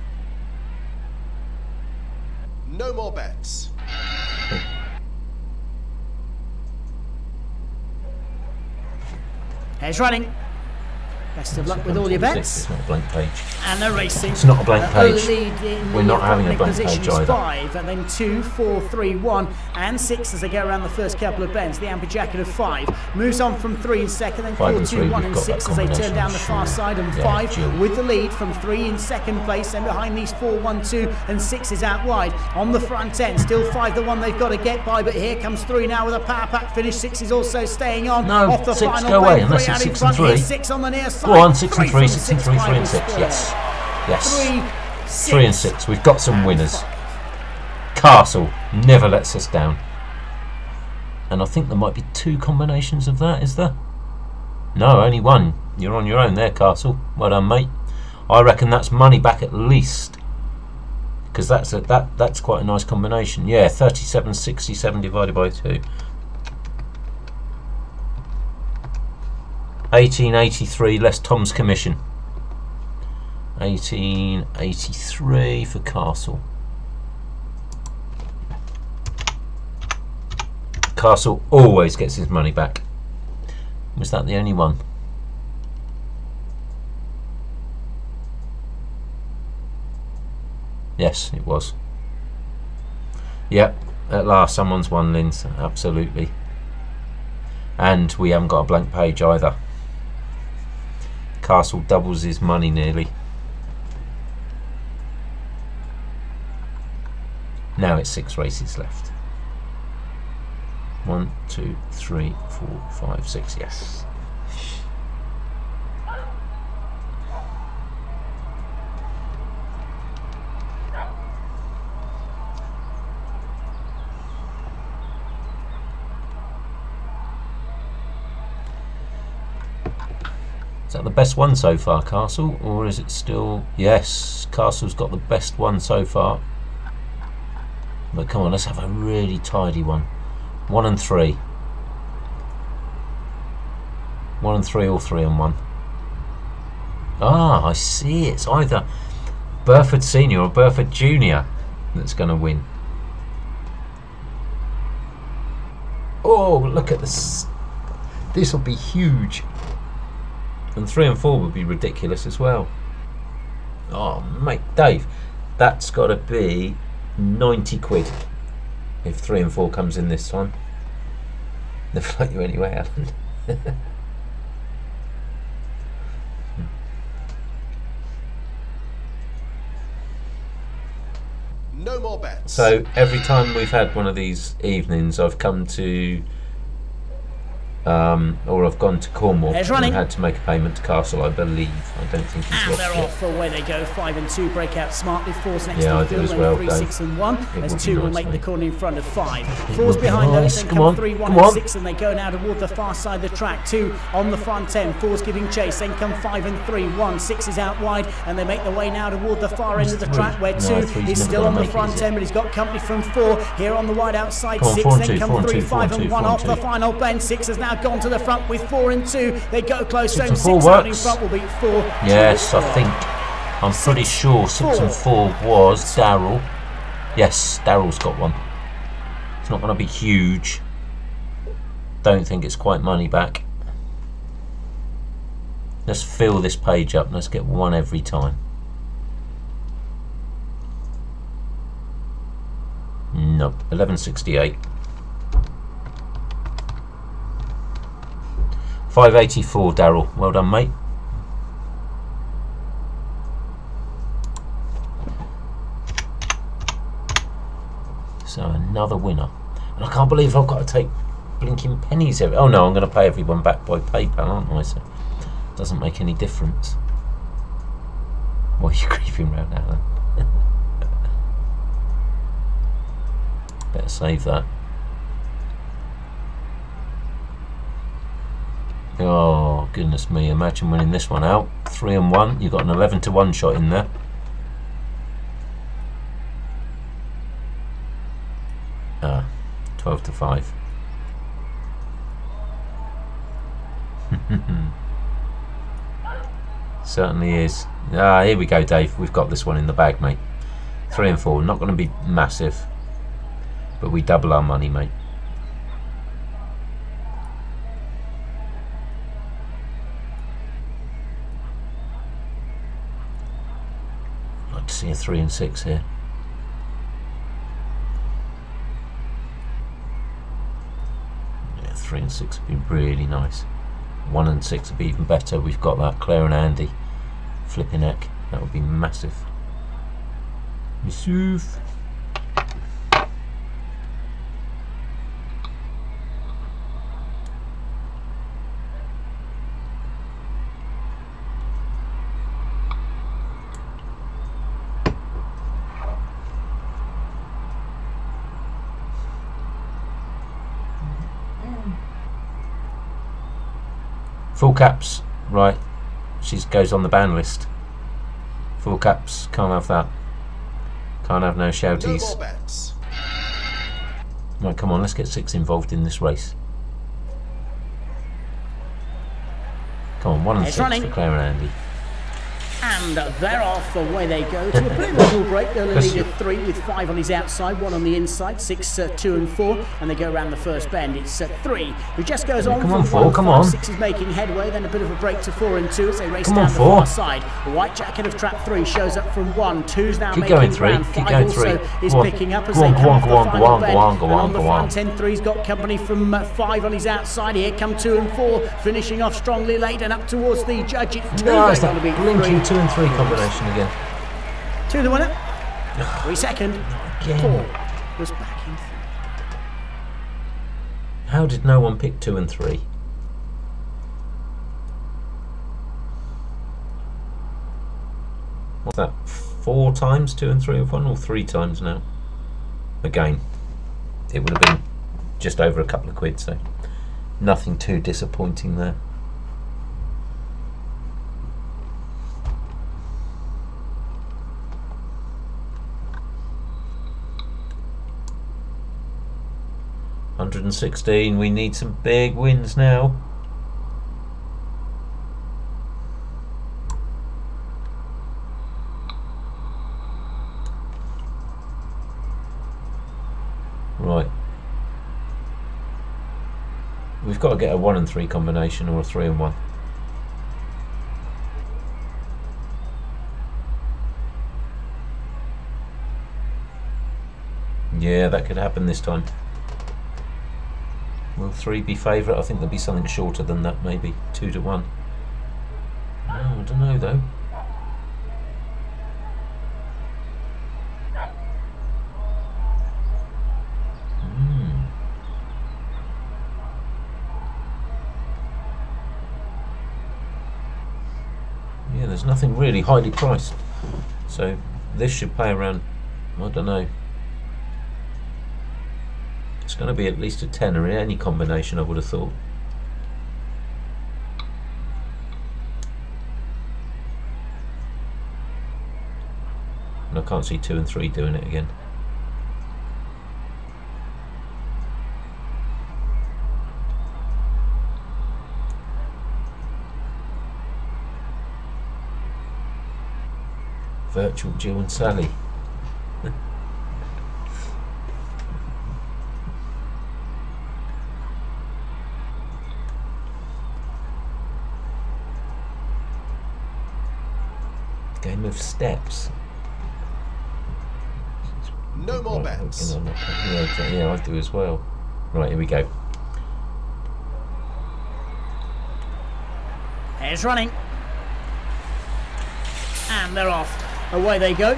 No more bets. He's running. Best of luck with all your bets. It's not a blank page. And they're racing. It's not a blank page. We're not having a blank page either. Five, and then two, four, three, one, and six as they go around the first couple of bends. The amber jacket of five moves on from three in second, then Five four, and two, three, one, and six as they turn down the far side, and Yeah, five Jill. with the lead from three in second place, and behind these four, one, two, and six is out wide on the front end. Still five, the one they've got to get by, but here comes three now with a power pack finish. Six is also staying on. No, off the six, final go away, unless three it's out in six and front. Here's three. Six on the near side. Go on, six and three, six and three, three and six. Yes. Yes. Three. Three and six. We've got some winners. Castle never lets us down. And I think there might be two combinations of that, is there? No, only one. You're on your own there, Castle. Well done, mate. I reckon that's money back at least. Because that's a, that that's quite a nice combination. Yeah, 37.67 divided by 2. 1883 less Tom's commission. 1883 for Castle. Castle always gets his money back. Was that the only one? Yes, it was. Yep, at last someone's won, Linz. Absolutely. And we haven't got a blank page either. Castle doubles his money nearly. Now it's six races left. One, two, three, four, five, six. Yes. That the best one so far, Castle? Or is it still... Yes, Castle's got the best one so far. But come on, let's have a really tidy one. One and three. One and three, or three and one. Ah, I see. It's either Burford Senior or Burford Junior that's going to win. Oh, look at this. This will be huge. And three and four would be ridiculous as well. Oh, mate, Dave, that's got to be 90 quid if three and four comes in this time. [laughs] They'll float you anyway, Alan. [laughs] No more bets. so every time we've had one of these evenings, I've come to, um, or I've gone to Cornwall There's running. had to make a payment to Castle, I believe. I don't think he's And lost they're yet. off away they go. Five and two break out smartly. Four's next Yeah, to I the field, as well, three, Dave. six and one. It As two will nice, make the corner in front of five. would Four's behind nice. those, then Come come on, three, one come and on. six, and they go now toward the far side of the track. Two on the front end. Four's giving chase, then come five and three. One, six is out wide, and they make their way now toward the far end of the track where two is still on the front is it? end, but he's got company from four here on the wide outside. Come six, and then two, come three, five and one off the final bend. Six has now gone to the front with four and two. They go close. Six four six out in works. front will beat four. Yes, I think. I'm pretty sure six and four. four was Daryl. Yes, Daryl's got one. It's not going to be huge. Don't think it's quite money back. Let's fill this page up. Let's get one every time. No, 1168. 584, Daryl. Well done, mate. So another winner. And I can't believe I've got to take blinking pennies. Every oh no, I'm going to pay everyone back by PayPal, aren't I? So it doesn't make any difference. Why are you [laughs] creeping round now then? [laughs] Better save that. Oh goodness me! Imagine winning this one out. Three and one. You've got an eleven to one shot in there. Ah, twelve to five. [laughs] Certainly is. Ah, here we go, Dave. We've got this one in the bag, mate. Three and four. Not going to be massive, but we double our money, mate. See a three and six here. Yeah, three and six have been really nice. One and six would be even better. We've got that Claire and Andy flipping neck. That would be massive. Massive. Full caps, right. She goes on the ban list. Full caps, can't have that. Can't have no No shouties. more bets. Right, come on, let's get six involved in this race. Come on, one and It's six running. for Claire and Andy. And they're off away they go to a pretty little break. They'll Yes. lead at three with five on his outside, one on the inside, six, uh, two, and four. And they go around the first bend. It's uh, three who just goes on. come on, four, one, come five, on. Six is making headway. Then a bit of a break to four and two as they race Come down on, the far side. The white jacket of trap three shows up from one. Two's now Keep making going, three. ground. Keep Five going, also three. is Go picking up as Go they come go on, off go the on, go final on, go bend. on, go on, on the go front on. ten, three's got company from uh, five on his outside. Here come two and four, finishing off strongly late and up towards the judge. It's two. No, they're it's going that blinking three. two and three combination again. To the winner. [sighs] Three second. Again. Four was back in third. How did no one pick two and three? What's that? Four times two and three of one, or three times now? Again, it would have been just over a couple of quid, so nothing too disappointing there. Hundred and sixteen. We need some big wins now. Right. We've got to get a one and three combination or a three and one. Yeah, that could happen this time. Will three be favourite? I think there'll be something shorter than that, maybe two to one. Oh, I don't know though. Hmm. Yeah, there's nothing really highly priced, so this should pay around. I don't know. Going to be at least a tenner in any combination, I would have thought. And I can't see two and three doing it again. Virtual Jill and Sally. Game of steps. No more Right, bets. okay, no, no, Yeah, exactly, yeah, I do as well. Right, here we go. Here's running. And they're off. Away they go.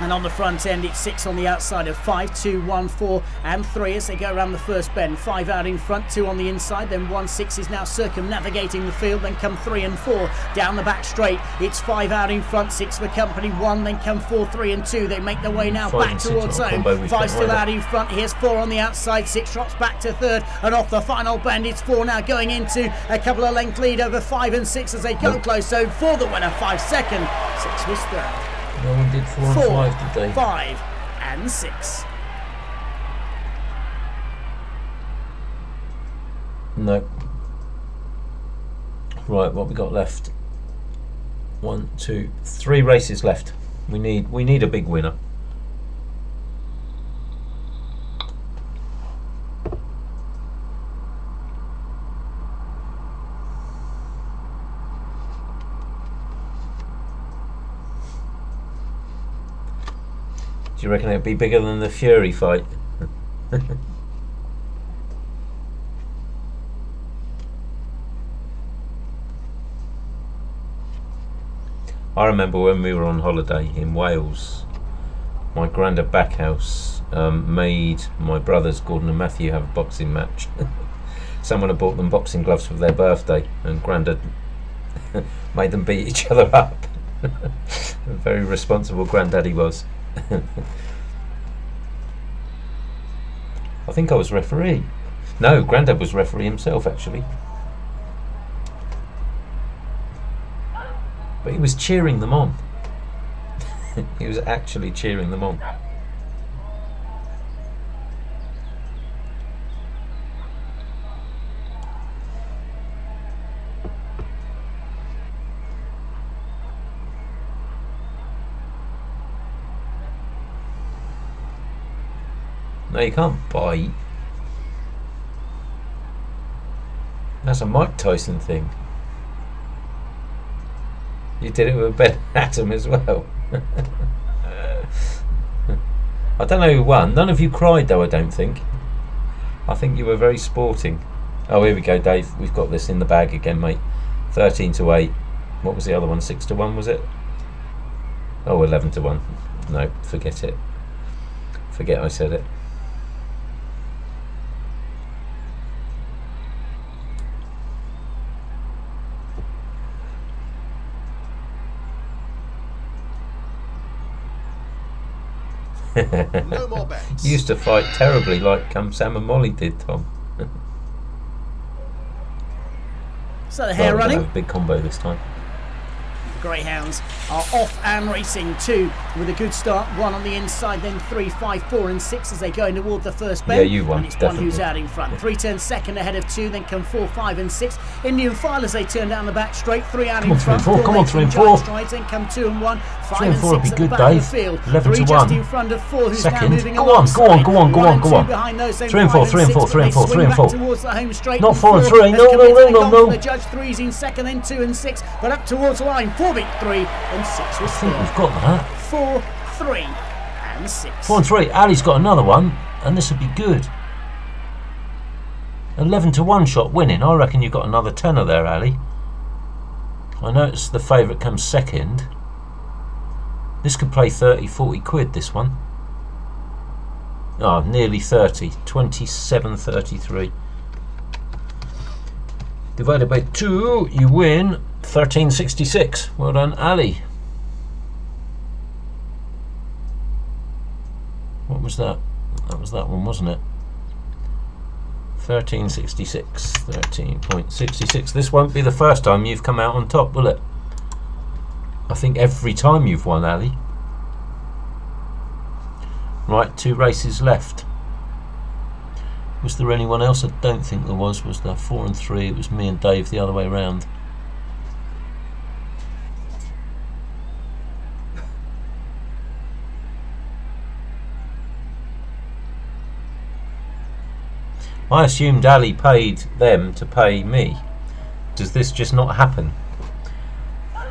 And on the front end, it's six on the outside of five, two, one, four, and three as they go around the first bend. Five out in front, two on the inside, then one, six is now circumnavigating the field, then come three and four down the back straight. It's five out in front, six for company, one, then come four, three, and two. They make their way now Five back towards home. Five still right out in front. Here's four on the outside, six drops back to third, and off the final bend, it's four now going into a couple of length lead over five and six as they go close. So for the winner, five second, six was third. No one did four, Four, and five, did they? five, and six. No. Right, what we got left? One, two, three races left. We need we need a big winner. You reckon it'd be bigger than the Fury fight? [laughs] I remember when we were on holiday in Wales, my grandad Backhouse um, made my brothers Gordon and Matthew have a boxing match. [laughs] Someone had bought them boxing gloves for their birthday, and Grandad [laughs] made them beat each other up. very responsible granddad he was. [laughs] I think I was referee. No, Grandad was referee himself actually. But he was cheering them on. [laughs] he was actually cheering them on. No, you can't bite. That's a Mike Tyson thing. You did it with Ben [laughs] Atom as well. [laughs] I don't know who won. None of you cried though, I don't think. I think you were very sporting. Oh, here we go, Dave. We've got this in the bag again, mate. 13 to 8. What was the other one? 6 to 1, was it? Oh, 11 to 1. No, forget it. Forget I said it. No more bets. You used to fight terribly like um, Sam and Molly did, Tom. So the Well, hare we're running. have a big combo this time. Greyhounds are off and racing two with a good start. One on the inside, then three, five, four, and six as they go in toward the first bend. Yeah, you won, And it's one who's out in front. Three turns second ahead of two, then come four, five, and six. Indian file as they turn down the back straight. Three out Come in on, three and four, come on, three and four. Strides, then come two and one. Five Three and and four would be good, Dave. field. 11 three to just one. in front of four, who's now Second. moving Go on, go on, go on, go on, go on. Behind those, Three and four, three and four, three and four, three and four. Towards the home straight. Not four and three, no, no, no, no, no. The judge threes in second, then two and six, but up towards the line. Four beat three and six was I think third. we've got that. Four, three, and six. Four and three. Ali's got another one, and this would be good. 11 to 1 shot winning. I reckon you've got another tenner there, Ali. I know it's the favourite comes second. This could play 30, 40 quid, this one. Oh, nearly 30. 27.33. Divided by 2, you win 13.66. Well done, Ali. What was that? That was that one, wasn't it? 1366. 13.66. This won't be the first time you've come out on top, will it? I think every time you've won, Ali. Right, two races left. Was there anyone else? I don't think there was. Was there four and three? It was me and Dave the other way round. I assumed Ali paid them to pay me. Does this just not happen?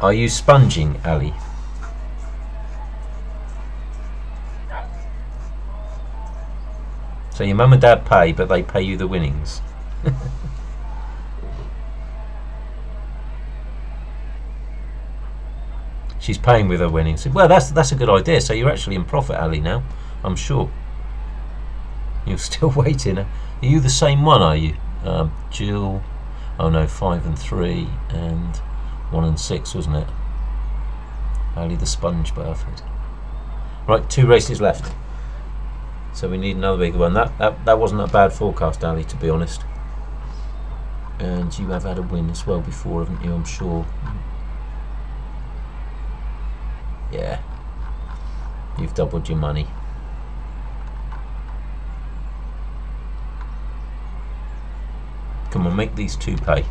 Are you sponging, Ali? So your mum and dad pay, but they pay you the winnings. [laughs] she's paying with her winnings. Well, that's that's a good idea. So you're actually in profit, Ali. Now, I'm sure. You're [laughs] still waiting. Are you the same one? Are you, um, Jill? Oh no, five and three and one and six, wasn't it? Ali the Sponge Burford. Right, two races left. So we need another big one. That that that wasn't a bad forecast, Ali, to be honest. And you have had a win as well before, haven't you? I'm sure. Yeah. You've doubled your money. Come on, make these two pay.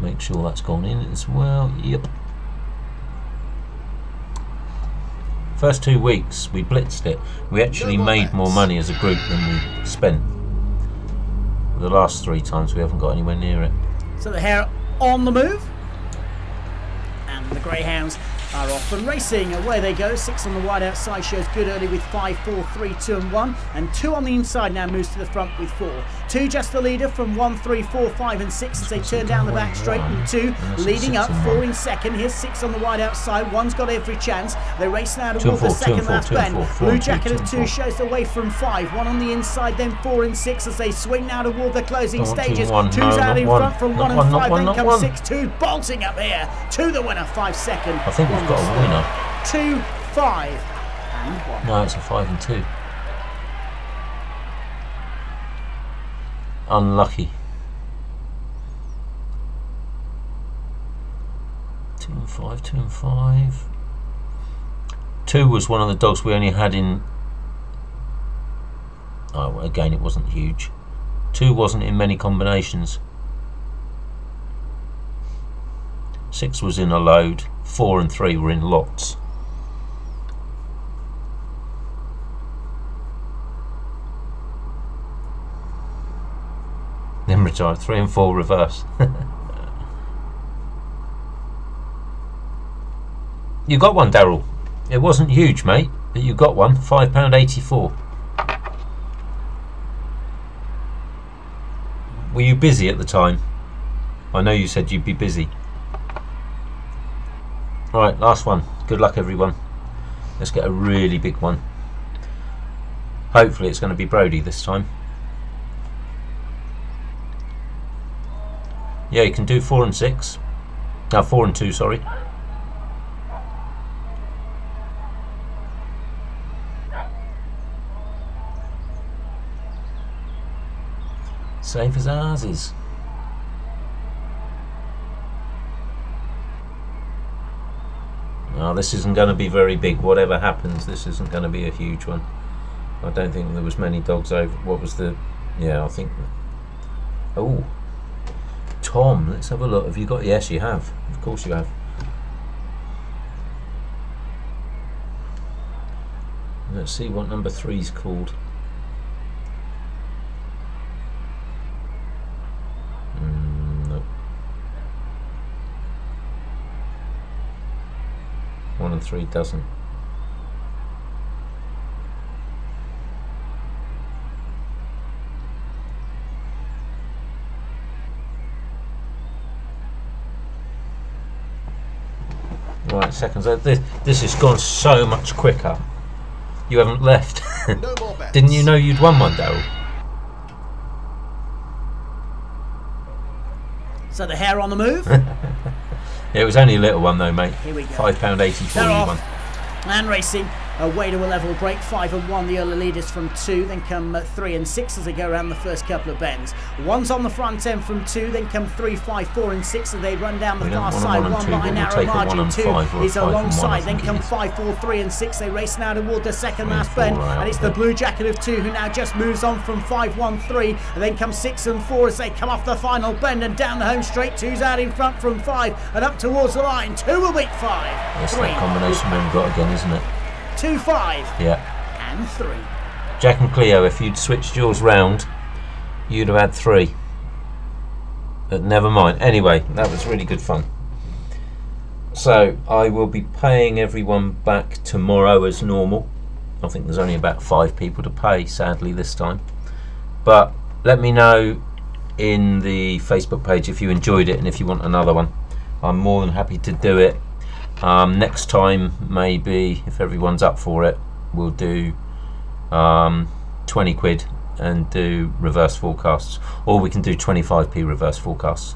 Make sure that's gone in as well. Yep. First two weeks, we blitzed it. We actually made more money as a group than we spent. The last three times, we haven't got anywhere near it. So the hare on the move. And the Greyhounds are off and racing. Away they go. Six on the wide outside shows good early with five, four, three, two, and one. And two on the inside now moves to the front with four. Two just the leader from one, three, four, five, and six as they turn down the back straight. And two leading up, four in second. Here's six on the wide outside. One's got every chance. They race now towards the second last bend. Blue jacket of two shows away from five. One on the inside, then four and six as they swing now toward the closing stages. Two's out in front from one, and five. then comes six. Two bolting up here to the winner, five second. I think we've got a winner. Two, five, and one. No, it's a five and two. Unlucky. Two and five, two and five. Two was one of the dogs we only had in. Oh, again, it wasn't huge. Two wasn't in many combinations. Six was in a load. Four and three were in lots. Then retired. Three and four reverse. [laughs] you got one, Daryl. It wasn't huge, mate, but you got one. Five pound eighty-four. Were you busy at the time? I know you said you'd be busy. Right, last one. Good luck, everyone. Let's get a really big one. Hopefully, it's going to be Brody this time. Yeah, you can do four and six. Now four and two, sorry. Safe as ours is. This isn't going to be very big. Whatever happens, this isn't going to be a huge one. I don't think there was many dogs over. What was the? Yeah, I think. Oh, Tom. Let's have a look. Have you got? Yes, you have. Of course, you have. Let's see what number three's called. Mm, nope. One and three doesn't. Right, seconds. Uh, This, this has gone so much quicker. You haven't left. [laughs] No more bets. Didn't you know you'd won one, Daryl? So the hare on the move. [laughs] It was only a little one though, mate. Here we go. Five pound eighty-four. They're You off. won. and racing away to a level break. Five and one, the early leaders from two. Then come uh, three and six as they go around the first couple of bends. One's on the front end from two. Then come three, five, four, and six as they run down the far side. one One by but we'll narrow take a one margin. Two is five and one, I alongside. Then come five, four, three, and six. They race now toward the second last bend, and it's the blue jacket of two who now just moves on from five, one, three, and then come six and four as they come off the final bend and down the home straight. Two's out in front from five and up towards the line. Two will beat five. That's Three, that combination we've got again, isn't it? Two, five, Yeah. and three. Jack and Cleo, if you'd switched yours round, you'd have had three. But never mind. Anyway, that was really good fun. So I will be paying everyone back tomorrow as normal. I think there's only about five people to pay, sadly, this time. But let me know in the Facebook page if you enjoyed it and if you want another one. I'm more than happy to do it. Um, next time, maybe if everyone's up for it, we'll do um, 20 quid and do reverse forecasts, or we can do 25p reverse forecasts.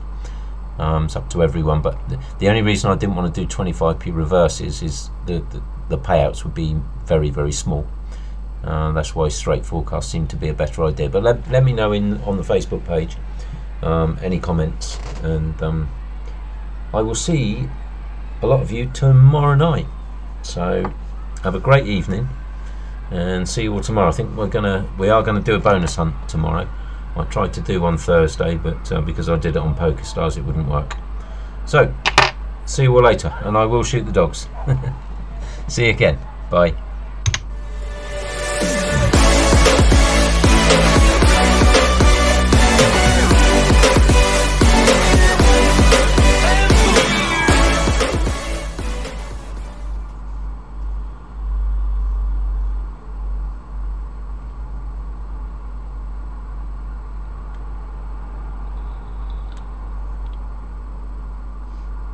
Um, it's up to everyone, but the, the, only reason I didn't want to do 25p reverses is the, the, the payouts would be very, very small. Uh, that's why straight forecasts seem to be a better idea. But let, let me know in on the Facebook page um, any comments, and um, I will see a lot of you tomorrow night. So have a great evening, and see you all tomorrow. I think we're gonna we are gonna do a bonus hunt tomorrow. I tried to do one Thursday, but uh, because I did it on PokerStars, it wouldn't work. So, see you all later, and I will shoot the dogs. [laughs] see you again. Bye.